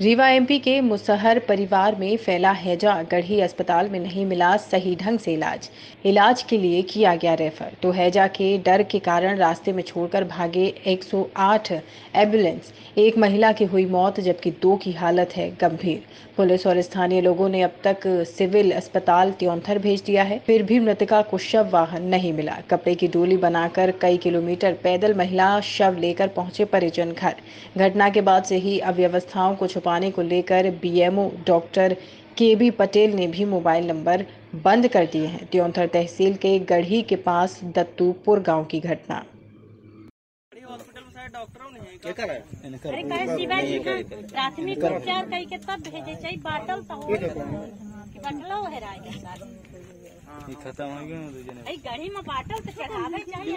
Rewa MP के मुसहर परिवार में फैला हैजा, गढ़ी अस्पताल में नहीं मिला सही ढंग से इलाज। इलाज के लिए किया गया रेफर तो हैजा के डर के कारण रास्ते में छोड़कर भागे 108 एंबुलेंस। एक महिला की हुई मौत, जबकि दो की हालत है गंभीर। पुलिस और स्थानीय लोगों ने अब तक सिविल अस्पताल त्योंथर भेज दिया है। फिर भी मृतका को शव वाहन नहीं मिला। कपड़े की डोली बनाकर कई किलोमीटर पैदल महिला शव लेकर पहुँचे परिजन घर। घटना के बाद से ही अव्यवस्थाओं को छुपाने को लेकर BMO doctor K B Patel ने भी मोबाइल नंबर बंद कर दिए हैं। त्योंथर तहसील के गढ़ी के पास दत्तूपुर गाँव की घटना। प्राथमिक उपचार कई के तब भेजे चाहिए बाटल तो बटलो खत्म हो गया में बाटल तो चढ़ावे चाहिए